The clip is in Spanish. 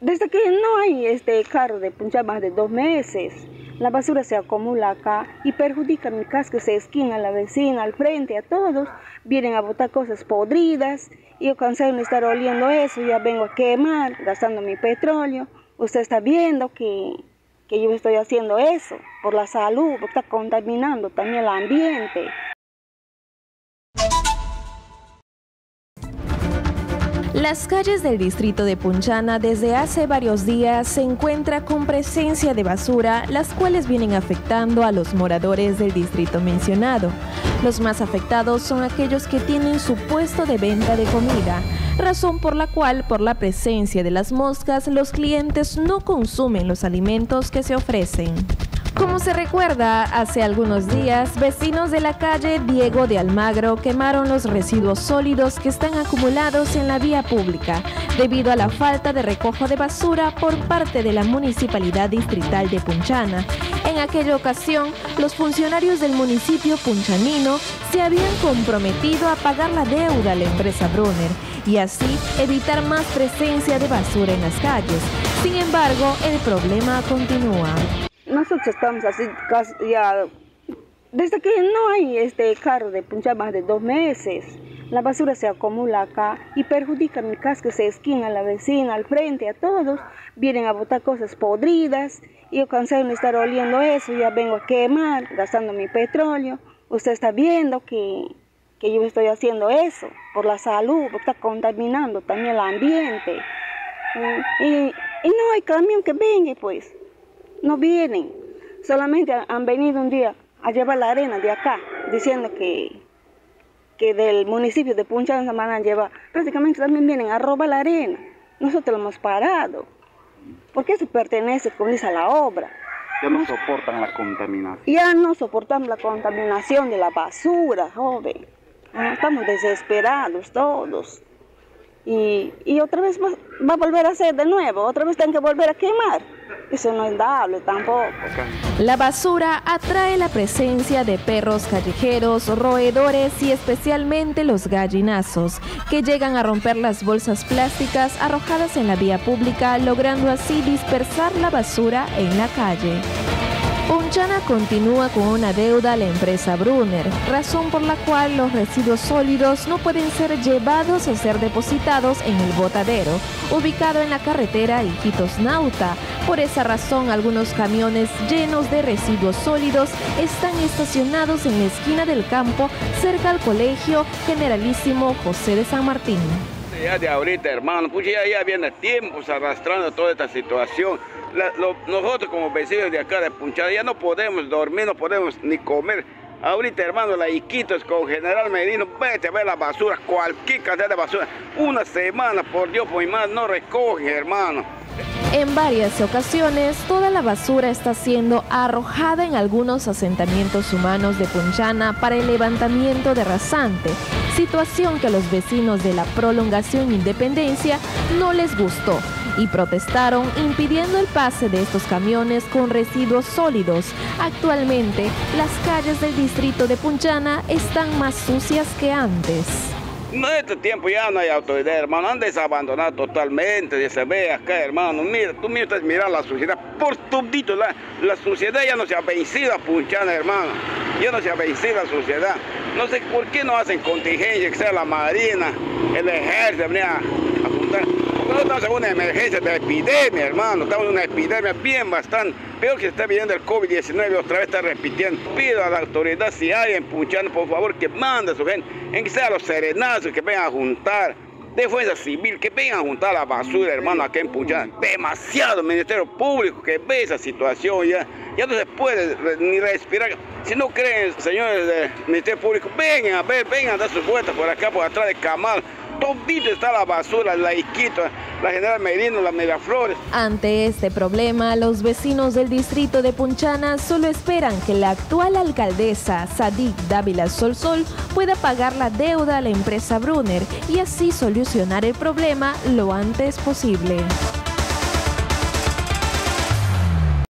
Desde que no hay este carro de punchar más de dos meses, la basura se acumula acá y perjudica mi que se esquina a la vecina, al frente, a todos. Vienen a botar cosas podridas y yo cansado de estar oliendo eso, ya vengo a quemar, gastando mi petróleo. Usted está viendo que, que yo estoy haciendo eso por la salud, porque está contaminando también el ambiente. Las calles del distrito de Punchana desde hace varios días se encuentra con presencia de basura, las cuales vienen afectando a los moradores del distrito mencionado. Los más afectados son aquellos que tienen su puesto de venta de comida, razón por la cual por la presencia de las moscas los clientes no consumen los alimentos que se ofrecen. Como se recuerda, hace algunos días, vecinos de la calle Diego de Almagro quemaron los residuos sólidos que están acumulados en la vía pública debido a la falta de recojo de basura por parte de la Municipalidad Distrital de Punchana. En aquella ocasión, los funcionarios del municipio punchanino se habían comprometido a pagar la deuda a la empresa Brunner y así evitar más presencia de basura en las calles. Sin embargo, el problema continúa. Nosotros estamos así ya desde que no hay este carro de punchar más de dos meses. La basura se acumula acá y perjudica mi que se esquina a la vecina, al frente, a todos. Vienen a botar cosas podridas y yo cansado de estar oliendo eso, ya vengo a quemar, gastando mi petróleo. Usted está viendo que, que yo estoy haciendo eso por la salud, porque está contaminando también el ambiente. Y, y, y no hay camión que venga, pues no vienen. Solamente han venido un día a llevar la arena de acá, diciendo que, que del municipio de Puncha se van a llevar. Prácticamente también vienen a robar la arena. Nosotros lo hemos parado. Porque eso pertenece, como dice, a la obra. Ya no soportan la contaminación. Ya no soportamos la contaminación de la basura, joven. Estamos desesperados todos. Y, otra vez va, va, a volver a hacer de nuevo, otra vez tienen que volver a quemar. Eso no es dable tampoco. La basura atrae la presencia de perros callejeros, roedores y especialmente los gallinazos, que llegan a romper las bolsas plásticas arrojadas en la vía pública, logrando así dispersar la basura en la calle. Punchana continúa con una deuda a la empresa Brunner, razón por la cual los residuos sólidos no pueden ser llevados o ser depositados en el botadero, ubicado en la carretera Iquitos Nauta. Por esa razón, algunos camiones llenos de residuos sólidos están estacionados en la esquina del campo, cerca al colegio Generalísimo José de San Martín. Ya de ahorita, hermano, pues ya, ya viene tiempos arrastrando toda esta situación nosotros como vecinos de acá de Punchada ya no podemos dormir, no podemos ni comer. Ahorita, hermano, la Iquitos con General Medino, vete a ver la basura, cualquier cantidad de basura. Una semana, por Dios, por mi madre, no recoge, hermano. En varias ocasiones, toda la basura está siendo arrojada en algunos asentamientos humanos de Punchana para el levantamiento de rasante, situación que a los vecinos de la prolongación Independencia no les gustó y protestaron impidiendo el pase de estos camiones con residuos sólidos. Actualmente, las calles del distrito de Punchana están más sucias que antes. En este tiempo ya no hay autoridad, hermano. Han desabandonado totalmente. Ya se ve acá, hermano. Mira, tú miras, mira la suciedad. Por todito, la, la suciedad ya no se ha vencido a Punchana, hermano. Ya no se ha vencido la suciedad. No sé por qué no hacen contingencia, que sea la marina, el ejército, venía a juntar. Nosotros estamos en una emergencia de epidemia, hermano. Estamos en una epidemia bien bastante. Peor que se está viendo el COVID-19, otra vez está repitiendo. Pido a la autoridad, si hay en Punchana, por favor, que mande a su gente, en que sea los serenazos, que vengan a juntar. Defensa Civil, que vengan a juntar la basura, hermano, aquí en Punchana. Demasiado Ministerio Público que ve esa situación ya. Ya no se puede ni respirar. Si no creen, señores del Ministerio Público, vengan a ver, vengan a dar sus vueltas por acá, por atrás de Camal está la basura, la Iquito, la General Merino, la Miraflores. Ante este problema, los vecinos del distrito de Punchana solo esperan que la actual alcaldesa, Sadik Dávila Solsol, pueda pagar la deuda a la empresa Brunner y así solucionar el problema lo antes posible.